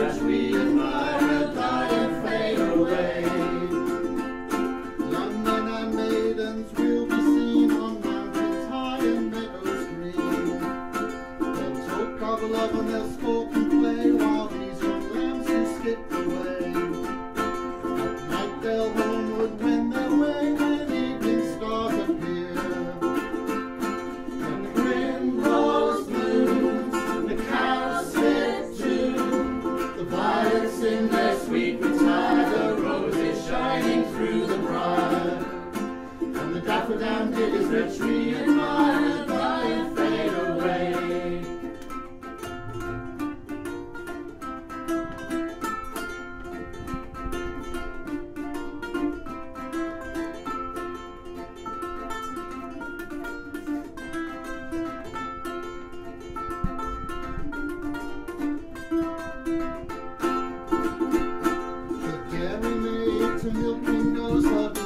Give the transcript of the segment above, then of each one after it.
as we admire die and fade away. Young men and maidens will be seen on mountains high and meadows green. They'll talk of love and they'll. the tree and multiply and away. The dairy maid to milking goes up.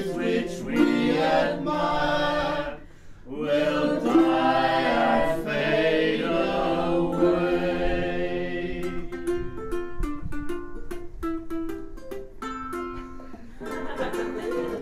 Ha ha ha ha ha!